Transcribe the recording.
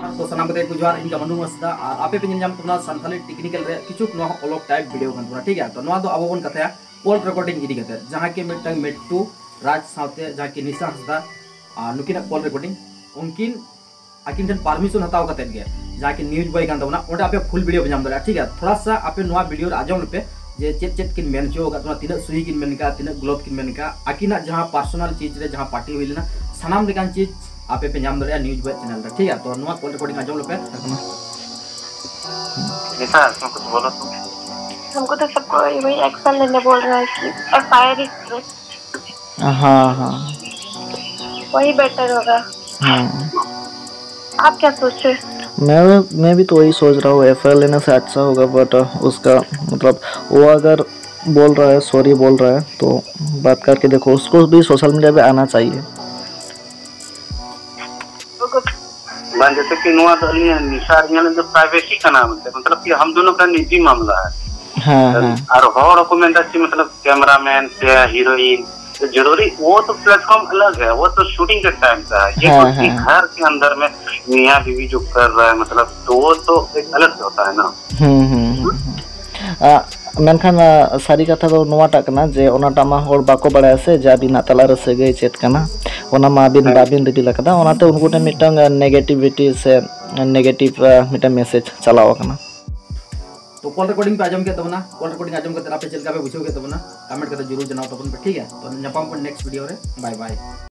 तो सामान जोहार इनका मनु मसदा और आपे पे नियम तुमना संथाली टेक्निकल नो अलग टाइप तुना ठीक है? तो दो अब बन कथे कॉल रिकॉर्डिंग इदी कथे जहाँ के मिटंग मेट्टू राज साथे निशा हसदा और नुकिन कॉल रिकॉर्डिंग उनकिन आकिन ठन परमिशन गे जहाँ के न्यूज़ बॉय ओडे आपे फुल वीडियो बजाम दरा ठीक है? थोड़ा सा आपे नो वीडियो आज़म पे जे चेत चेत किन मेन चो तुना तिना सुई किन मेन का, तिना ग्लोव किन आकिना जहाँ पर्सनल चीज़ रे जहाँ पार्टी हुइलना सनाम लेकान चीज़ आपे पे नाम दरे न्यूज़ बॉय चैनल रे ठीक है तो नो कॉल रिकॉर्डिंग आज़म पे निशा इसमें कुछ बोलो हमको तो सबको वही एक्शन लेने बोल रहा है कि एफ़ आई आर हाँ हाँ वही बेटर होगा हाँ आप क्या सोच रहे हैं? मैं मैं भी तो वही सोच रहा हूँ एफ़ लेने से अच्छा होगा बट उसका मतलब वो अगर बोल रहा है सॉरी बोल रहा है तो बात करके देखो उसको भी सोशल मीडिया पे आना चाहिए उनको मान जैसे कि नुआ तो अली निशा अलियान जो प्राइवेसी का नाम है। मतलब कि हम दोनों का निजी मामला है। हाँ हाँ। और हॉर को मैं मतलब कैमरामैन या हीरोइन तो ज़रूरी वो तो प्लेटफॉर्म अलग है वो तो शूटिंग के टाइम का है। ये हाँ, तो हाँ। घर के अंदर में मियाँ बीवी जो कर रहा है मतलब तो वो तो एक अलग से होता है ना। हम्म हम्म हम्म, मेनखान सारी कथा दो नोवाटा जे ओनाटा मा हर बाको बड़ाय से जे अबिना तला रे सगै चेत कना अबिन बाबिन रिबी लकदा ओनाते उनको ने मिटंग नेगेटिविटी से नेगेटिव मिटंग मेसेज चलाव कना तो कॉल रिकॉर्डिंग पे आज़म के तबना कॉल रिकॉर्डिंग आज़म के तरफ़ चल का पे पूछो के तबना कमेंट करते ज़रूर जनाओ तबन पे ठीक है तो नपाम पर नेक्स्ट वीडियो रे बाय बाय